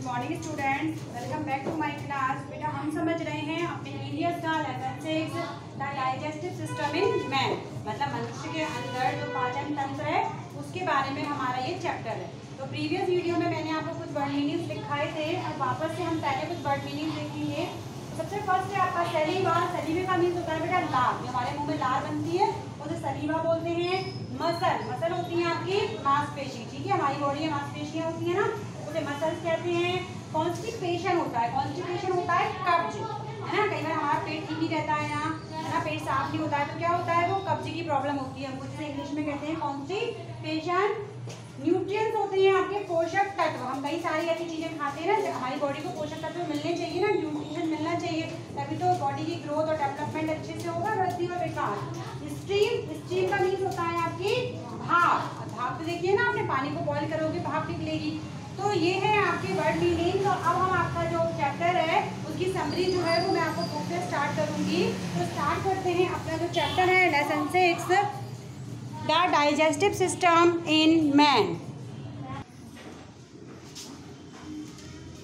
Good morning students welcome back to my class बेटा, हम समझ रहे हैं अपने ईलियस का lesson six the digestive system in man मतलब मनुष्य के अंदर जो पाचन तंत्र है, उसके बारे में हमारा ये चैप्टर है। तो प्रीवियस वीडियो में मैंने आपको कुछ वर्ड मीनिंग्स दिखाए थे। अब वापस से हम पहले कुछ वर्ड मीनिंग्स देखेंगे। सबसे फ़र्स्ट है आपका सलीवा सलीवे का मीन्स होता है बेटा जो हमारे मुँह में लार बनती है, उसे सलीवा बोलते हैं। मसल। मसल होती है आपकी मांसपेशी। ठीक है, हमारी बॉडी में मांसपेशियाँ होती है ना। उसे मसल्स कहते हैं कॉन्स्टिपेशन होता है कॉन्स्टिपेशन होता है कब्ज। है ना? कई बार हमारा पेट ठीक ही रहता है ना है ना? पेट साफ़ नहीं होता है तो क्या होता है? वो कब्ज की प्रॉब्लम होती है मुझसे इंग्लिश में कहते हैं कॉन्स्टिपेशन न्यूट्रिएंट्स होते हैं आपके पोषक तत्व। हम कई सारी ऐसी चीज़ें खाते हैं ना हमारी बॉडी को पोषक तत्व मिलने चाहिए ना न्यूट्रिशन मिलना चाहिए, तभी तो बॉडी की ग्रोथ और डेवलपमेंट अच्छे से होगा, वृद्धि और विकास। स्ट्रीम स्ट्रीम का मीन्स होता है आपकी भाप। भाप तो देखिए ना, आपने पानी को बॉईल करोगे, भाप निकलेगी। तो ये है आपके वर्ड मीनिंग तो अब हम आपका जो चैप्टर है, उसकी समरी जो है, वो मैं आपको बुक से स्टार्ट करूँगी. तो स्टार्ट करते हैं अपना जो चैप्टर है lesson six the digestive system in man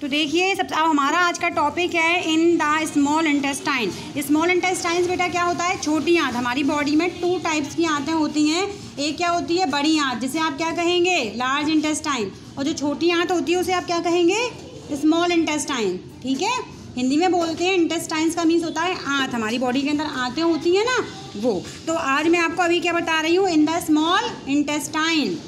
तो देखिए सब अब हमारा आज का टॉपिक है in the small intestine small intestines बेटा क्या होता है? छोटी आंत। हमारी बॉडी में टू टाइप्स की आंतें होती हैं। एक क्या होती है? बड़ी आंत, जिसे आप क्या कहेंगे? लार्ज इंटेस्टाइन और जो छोटी आंत होती है, उसे आप क्या कहेंगे? स्मॉल इंटेस्टाइन ठीक है? हिंदी में बोलते हैं इंटेस्टाइन्स का मीन्स होता है आँत। हमारी बॉडी के अंदर आंतें होती हैं ना, वो। तो आज मैं आपको अभी क्या बता रही हूँ? इन द स्मॉल इंटेस्टाइन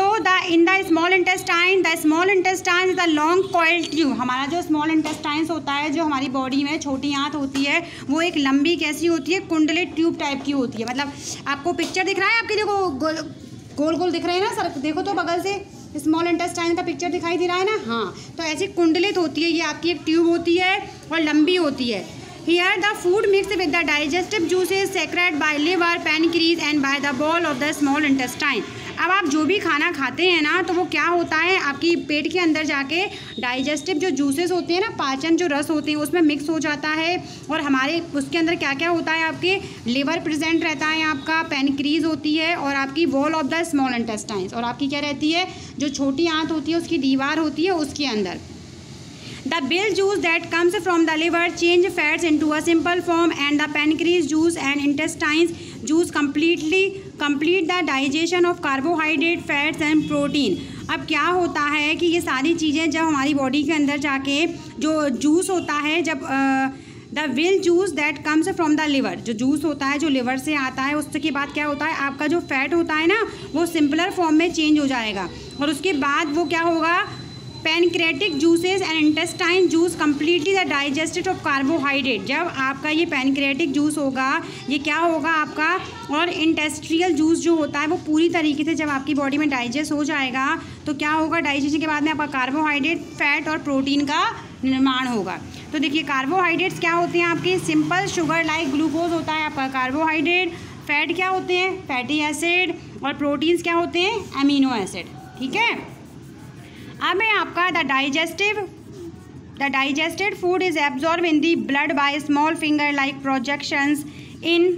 तो the in the small intestine the small intestine the long coil tube हमारा जो स्मॉल इंटेस्टाइन्स होता है, जो हमारी बॉडी में छोटी आंत होती है, वो एक लंबी कैसी होती है? कुंडलित ट्यूब टाइप की होती है। मतलब आपको पिक्चर दिख रहा है? आपके देखो गोल गोल गोल दिख रहे हैं ना सर? देखो तो बगल से स्मॉल इंटेस्टाइन का पिक्चर दिखाई दे रहा है ना? हाँ। तो ऐसी कुंडलित होती है, ये आपकी एक ट्यूब होती है और लंबी होती है। Here the food mix with the digestive juices secrete by liver pancreas and by the wall of the small intestine अब आप जो भी खाना खाते हैं ना तो वो क्या होता है? आपकी पेट के अंदर जाके डाइजेस्टिव जो जूसेस होते हैं ना, पाचन जो रस होते हैं, उसमें मिक्स हो जाता है। और हमारे, उसके अंदर क्या क्या होता है आपके? लिवर प्रेजेंट रहता है आपका पेनक्रीज होती है, और आपकी wall of the small intestines और आपकी क्या रहती है? जो छोटी आंत होती है, उसकी दीवार होती है, उसके अंदर। The bile juice that comes from the liver change fats into a simple form and the pancreas juice and intestines juice completely complete the digestion of carbohydrate fats and protein अब क्या होता है कि ये सारी चीज़ें जब हमारी बॉडी के अंदर जाके जो जूस होता है, जब the bile juice that comes from the liver जो जूस होता है, जो लिवर से आता है, उसके बाद क्या होता है, आपका जो फैट होता है ना, वो सिंपलर फॉर्म में चेंज हो जाएगा। और उसके बाद वो क्या होगा pancreatic juices and intestine juice completely the digested of carbohydrate जब आपका ये पैनक्रेटिक जूस होगा, ये क्या होगा आपका? और इंटेस्ट्रियल जूस जो होता है, वो पूरी तरीके से जब आपकी बॉडी में डाइजेस्ट हो जाएगा तो क्या होगा? डाइजेशन के बाद में आपका कार्बोहाइड्रेट फैट और प्रोटीन का निर्माण होगा। तो देखिए कार्बोहाइड्रेट्स क्या होते हैं आपके? सिंपल शुगर लाइक ग्लूकोज होता है आपका कार्बोहाइड्रेट फैट क्या होते हैं? फैटी एसिड और प्रोटीन्स क्या होते हैं? अमीनो एसिड ठीक है? अब है आपका the digestive, the digested food is absorb in the blood by small finger like projections in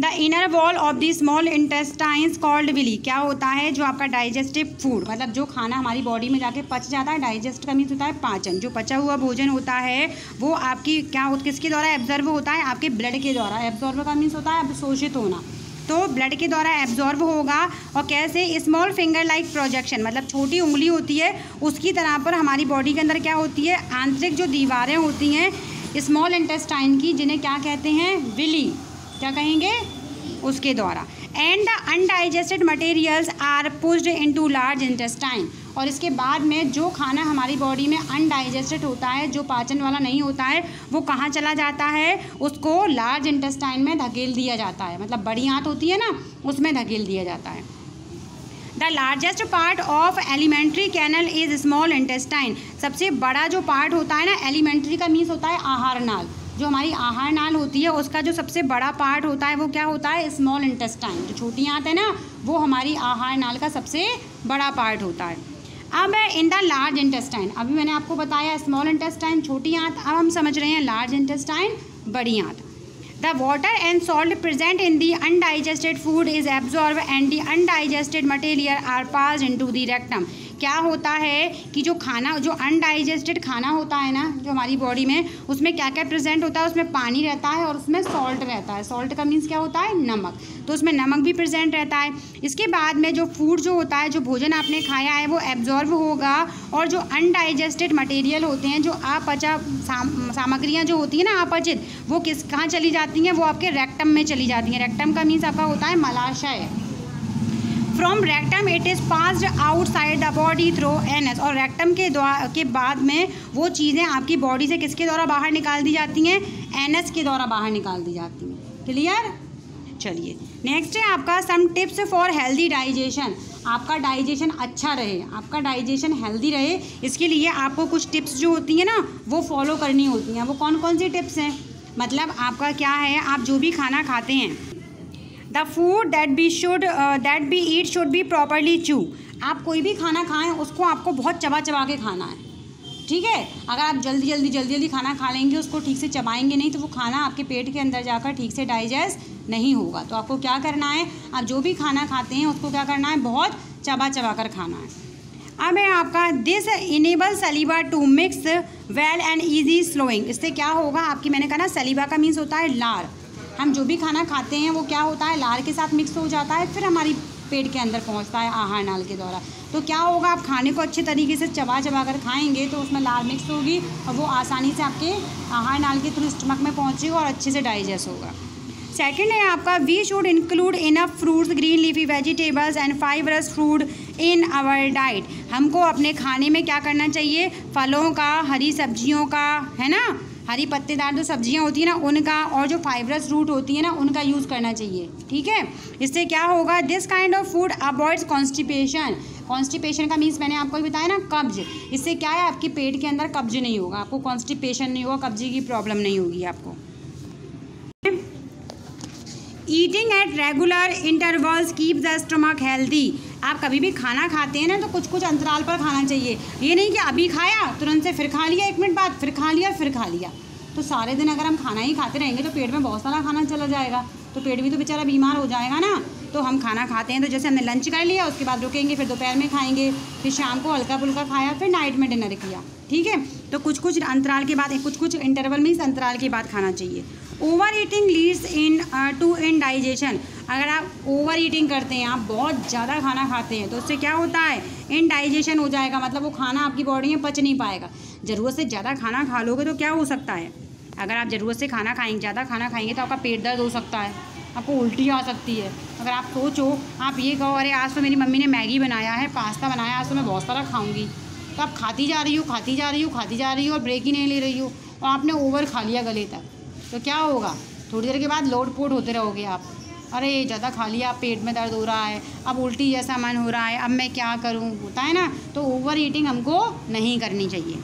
the inner wall of the small intestines called villi क्या होता है जो आपका डाइजेस्टिव फ़ूड मतलब जो खाना हमारी बॉडी में जाके पच जाता है डाइजेस्ट का मीन्स होता है पाचन। जो पचा हुआ भोजन होता है, वो आपकी क्या किसके द्वारा एब्जॉर्व होता है? आपके ब्लड के द्वारा। एब्जॉर्व का मीन्स होता है अब शोषित होना। तो ब्लड के द्वारा एब्जॉर्व होगा और कैसे? स्मॉल फिंगर लाइक प्रोजेक्शन मतलब छोटी उंगली होती है, उसकी तरह पर हमारी बॉडी के अंदर क्या होती है? आंतरिक जो दीवारें होती हैं स्मॉल इंटेस्टाइन की, जिन्हें क्या कहते हैं? विली। क्या कहेंगे? उसके द्वारा। And the undigested materials are pushed into large intestine और इसके बाद में जो खाना हमारी बॉडी में अनडाइजेस्टेड होता है, जो पाचन वाला नहीं होता है, वो कहाँ चला जाता है? उसको लार्ज इंटेस्टाइन में धकेल दिया जाता है। मतलब बड़ी आँत होती है ना, उसमें धकेल दिया जाता है। The largest part of alimentary canal is small intestine सबसे बड़ा जो पार्ट होता है ना एलिमेंट्री का मीन्स होता है आहार नाल। जो हमारी आहार नाल होती है, उसका जो सबसे बड़ा पार्ट होता है, वो क्या होता है? स्मॉल इंटेस्टाइन जो छोटी आँत है ना, वो हमारी आहार नाल का सबसे बड़ा पार्ट होता है। अब इन द लार्ज इंटेस्टाइन अभी मैंने आपको बताया स्मॉल इंटेस्टाइन छोटी आंत, अब हम समझ रहे हैं लार्ज इंटेस्टाइन बड़ी आंत. The water and salt present in the undigested food is absorb and the undigested material are pass into the rectum क्या होता है कि जो खाना, जो अनडाइजेस्टेड खाना होता है ना, जो हमारी बॉडी में, उसमें क्या क्या प्रेजेंट होता है? उसमें पानी रहता है और उसमें सॉल्ट रहता है। सॉल्ट का मीन्स क्या होता है? नमक। तो उसमें नमक भी प्रेजेंट रहता है। इसके बाद में जो फ़ूड जो होता है, जो भोजन आपने खाया है, वो एब्जॉर्व होगा और जो अनडाइजेस्टेड मटेरियल होते हैं, जो अपचा सामग्रियाँ जो होती हैं ना अपचित, वो किस, कहाँ चली जाती हैं? वो आपके रेक्टम में चली जाती हैं। रेक्टम का मीन्स आपका होता है मलाशय। From rectum it is passed outside the body through anus और रेक्टम के द्वारा के बाद में वो चीज़ें आपकी बॉडी से किसके द्वारा बाहर निकाल दी जाती हैं? एनएस के द्वारा बाहर निकाल दी जाती हैं। क्लियर चलिए नेक्स्ट है आपका some tips for healthy digestion आपका डाइजेशन अच्छा रहे, आपका डाइजेशन हेल्दी रहे, इसके लिए आपको कुछ टिप्स जो होती हैं ना, वो फॉलो करनी होती हैं। वो कौन कौन सी टिप्स हैं? मतलब आपका क्या है, आप जो भी खाना खाते हैं the food that we should that we eat should be properly chew आप कोई भी खाना खाएँ, उसको आपको बहुत चबा चबा के खाना है। ठीक है? अगर आप जल्दी जल्दी जल्दी जल्दी खाना खा लेंगे, उसको ठीक से चबाएँगे नहीं तो वो खाना आपके पेट के अंदर जाकर ठीक से डाइजेस्ट नहीं होगा। तो आपको क्या करना है? आप जो भी खाना खाते हैं, उसको क्या करना है? बहुत चबा चबा कर खाना है। अब है आपका this enable saliva to mix well and easy swallowing इससे क्या होगा? आपकी मैंने कहा ना सलीबा का मीन्स होता है लार। हम जो भी खाना खाते हैं, वो क्या होता है? लार के साथ मिक्स हो जाता है, फिर हमारी पेट के अंदर पहुँचता है आहार नाल के द्वारा। तो क्या होगा? आप खाने को अच्छे तरीके से चबा चबा कर खाएँगे तो उसमें लार मिक्स होगी और वो आसानी से आपके आहार नाल के थ्रू स्टमक में पहुँचेगा और अच्छे से डाइजेस्ट होगा। सेकेंड है आपका we should include enough fruits green leafy vegetables and fibrous food in our diet हमको अपने खाने में क्या करना चाहिए? फलों का, हरी सब्जियों का, है ना? हरी पत्तेदार जो सब्ज़ियाँ होती हैं ना, उनका और जो फाइबरस रूट होती है ना, उनका यूज़ करना चाहिए, ठीक है? इससे क्या होगा this kind of food avoids constipation constipation का मीन्स मैंने आपको बताया ना, कब्ज. इससे क्या है, आपके पेट के अंदर कब्ज नहीं होगा. आपको कॉन्स्टिपेशन नहीं होगा, कब्जे की प्रॉब्लम नहीं होगी आपको. Eating at regular intervals keep the stomach healthy आप कभी भी खाना खाते हैं ना तो कुछ कुछ अंतराल पर खाना चाहिए। ये नहीं कि अभी खाया, तुरंत से फिर खा लिया, एक मिनट बाद फिर खा लिया, फिर खा लिया। तो सारे दिन अगर हम खाना ही खाते रहेंगे तो पेट में बहुत सारा खाना चला जाएगा। तो पेट भी तो बेचारा बीमार हो जाएगा ना। तो हम खाना खाते हैं तो जैसे हमने लंच कर लिया, उसके बाद रुकेंगे, फिर दोपहर में खाएँगे, फिर शाम को हल्का फुल्का खाया, फिर नाइट में डिनर किया, ठीक है? तो कुछ कुछ अंतराल के बाद कुछ कुछ इंटरवल में इस अंतराल के बाद खाना चाहिए। Over eating leads into indigestion अगर आप ओवर ईटिंग करते हैं, आप बहुत ज़्यादा खाना खाते हैं तो उससे क्या होता है? इन डाइजेशन हो जाएगा मतलब वो खाना आपकी बॉडी में पच नहीं पाएगा। ज़रूरत से ज़्यादा खाना खा लोगे तो क्या हो सकता है? अगर आप ज़रूरत से खाना खाएँगे, ज़्यादा खाना खाएँगे तो आपका पेट दर्द हो सकता है, आपको उल्टी आ सकती है। अगर आप सोचो, आप ये कहो, अरे, आज तो मेरी मम्मी ने मैगी बनाया है, पास्ता बनाया आज तो मैं बहुत सारा खाऊँगी। तो आप खाती जा रही हो, खाती जा रही हो, खाती जा रही हो और ब्रेक ही नहीं ले रही हो और आपने ओवर खा लिया गले तक। तो क्या होगा? थोड़ी देर के बाद लोड पोट होते रहोगे आप। अरे ये ज़्यादा खा लिया पेट में दर्द हो रहा है, अब उल्टी जैसा मन हो रहा है, अब मैं क्या करूँ, होता है ना? तो ओवर ईटिंग हमको नहीं करनी चाहिए।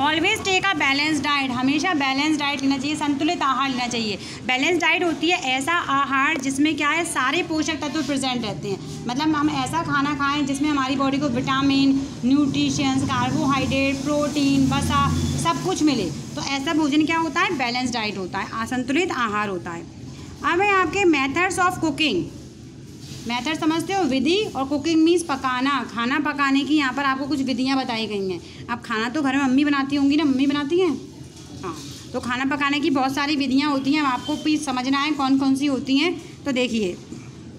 Always take a balance diet हमेशा बैलेंस डाइट लेना चाहिए, संतुलित आहार लेना चाहिए। बैलेंस डाइट होती है ऐसा आहार जिसमें क्या है, सारे पोषक तत्व प्रेजेंट रहते हैं। मतलब हम ऐसा खाना खाएँ जिसमें हमारी बॉडी को विटामिन न्यूट्रिशंस कार्बोहाइड्रेट प्रोटीन वसा, सब कुछ मिले। तो ऐसा भोजन क्या होता है? बैलेंस डाइट होता है असंतुलित आहार होता है। अब है आपके मेथड्स ऑफ़ कुकिंग मेथड समझते हो? विधि और कुकिंग मीन्स पकाना। खाना पकाने की यहाँ पर आपको कुछ विधियाँ बताई गई हैं। अब खाना तो घर में मम्मी बनाती होंगी ना? मम्मी बनाती हैं? हाँ। तो खाना पकाने की बहुत सारी विधियाँ होती हैं। आपको प्लीज़ समझना है कौन कौन सी होती हैं। तो देखिए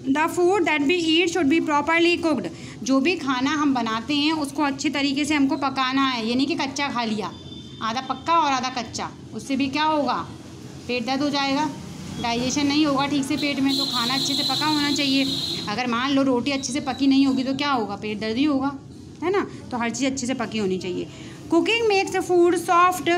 the food that we eat should be properly cooked जो भी खाना हम बनाते हैं, उसको अच्छे तरीके से हमको पकाना है। ये नहीं कि कच्चा खा लिया। आधा पक्का और आधा कच्चा। उससे भी क्या होगा? पेट दर्द हो जाएगा। डाइजेशन नहीं होगा ठीक से पेट में तो खाना अच्छे से पका होना चाहिए। अगर मान लो रोटी अच्छे से पकी नहीं होगी तो क्या होगा? पेट दर्द ही होगा, है ना? तो हर चीज़ अच्छे से पकी होनी चाहिए। Cooking makes food soft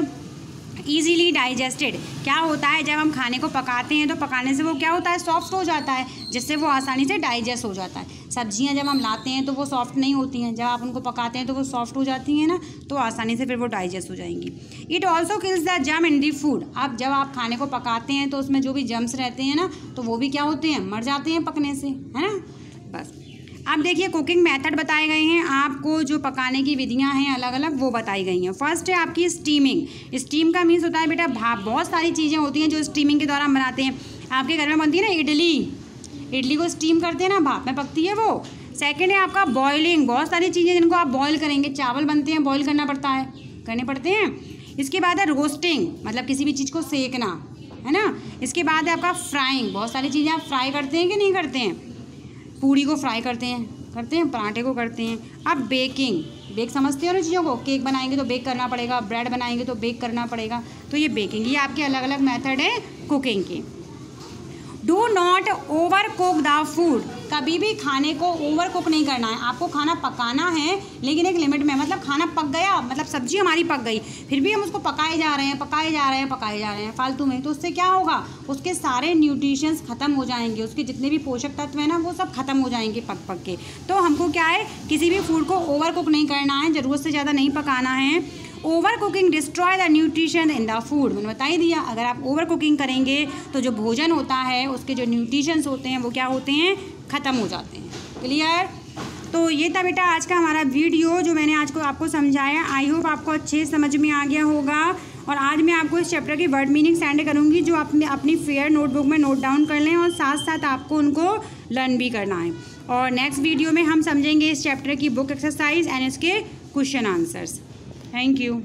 easily digested क्या होता है, जब हम खाने को पकाते हैं तो पकाने से वो क्या होता है? सॉफ्ट हो जाता है, जिससे वो आसानी से डाइजेस्ट हो जाता है। सब्ज़ियाँ जब हम लाते हैं तो वो सॉफ्ट नहीं होती हैं। जब आप उनको पकाते हैं तो वो सॉफ्ट हो जाती हैं ना तो आसानी से फिर वो डाइजेस्ट हो जाएँगी। इट ऑल्सो किल्स द जम इन दी फ़ूड अब जब आप खाने को पकाते हैं तो उसमें जो भी जम्स रहते हैं ना तो वो भी क्या होते हैं? मर जाते हैं पकने से, है ना? बस। अब देखिए कुकिंग मेथड बताए गए हैं। आपको जो पकाने की विधियाँ हैं अलग अलग वो बताई गई हैं। फ़र्स्ट है आपकी स्टीमिंग स्टीम का मीन्स होता है, बेटा, भाप। बहुत सारी चीज़ें होती हैं जो स्टीमिंग के दौरान बनाते हैं। आपके घर में बनती है ना, इडली? इडली को स्टीम करते हैं ना भाप में पकती है वो। सेकेंड है आपका बॉइलिंग बहुत सारी चीज़ें जिनको आप बॉयल करेंगे, चावल बनते हैं बॉयल करना पड़ता है, करने पड़ते हैं। इसके बाद है रोस्टिंग मतलब किसी भी चीज़ को सेकना, है ना? इसके बाद है आपका फ्राइंग बहुत सारी चीज़ें आप फ्राई करते हैं कि नहीं करते हैं? पूड़ी को फ्राई करते हैं करते हैं, पराठे को करते हैं। अब बेकिंग बेक समझते हो ना चीज़ों को? केक बनाएँगे तो बेक करना पड़ेगा ब्रेड बनाएँगे तो बेक करना पड़ेगा। तो ये बेकिंग ये आपके अलग अलग मेथड है कुकिंग की। Do not over cook the food कभी भी खाने को ओवर कुक नहीं करना है। आपको खाना पकाना है, लेकिन एक लिमिट में मतलब खाना पक गया मतलब सब्ज़ी हमारी पक गई, फिर भी हम उसको पकाए जा रहे हैं, पकाए जा रहे हैं, पकाए जा रहे हैं, फालतू में। तो उससे क्या होगा? उसके सारे न्यूट्रिशंस ख़त्म हो जाएँगे। उसके जितने भी पोषक तत्व हैं ना, वो सब खत्म हो जाएँगे पक पक के। तो हमको क्या है? किसी भी फ़ूड को ओवर कुक नहीं करना है, ज़रूरत से ज़्यादा नहीं पकाना है। Over cooking destroy the nutrition in the food मैंने बता ही दिया, अगर आप ओवर कुकिंग करेंगे तो जो भोजन होता है, उसके जो न्यूट्रिशंस होते हैं, वो क्या होते हैं? ख़त्म हो जाते हैं। क्लियर तो ये था बेटा आज का हमारा वीडियो जो मैंने आज को आपको समझाया। आई होप आपको अच्छे समझ में आ गया होगा। और आज मैं आपको इस चैप्टर की वर्ड मीनिंग सेंड करूँगी, जो आप अपनी फेयर नोटबुक में नोट डाउन कर लें और साथ साथ आपको उनको लर्न भी करना है। और नेक्स्ट वीडियो में हम समझेंगे इस चैप्टर की बुक एक्सरसाइज एंड इसके क्वेश्चन आंसर्स थैंक यू